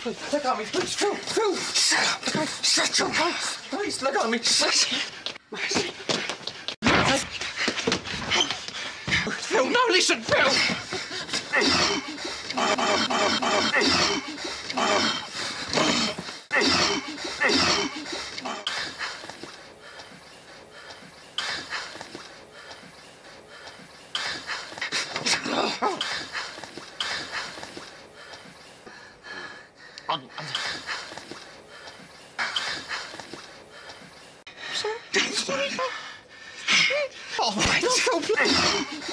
please, look at me, please, Phil, Phil. Shut up. Shut your mouth. Please, look at me. Phil, no, listen, Phil. Oh, on. Sorry. Oh my Not complex.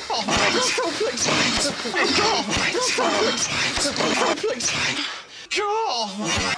Oh my Not complex. Oh my Not complex. Not complex. Oh my.